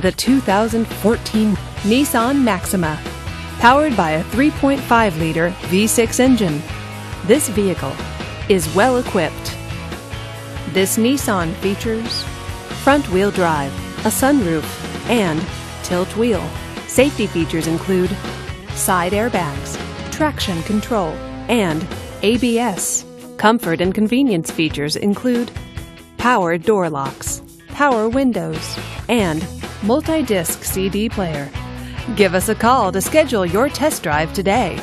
the 2014 Nissan Maxima. Powered by a 3.5 liter V6 engine, this vehicle is well equipped. This Nissan features front wheel drive, a sunroof, and tilt wheel. Safety features include side airbags, traction control, and ABS. Comfort and convenience features include power door locks, power windows, and multi-disc CD player. Give us a call to schedule your test drive today.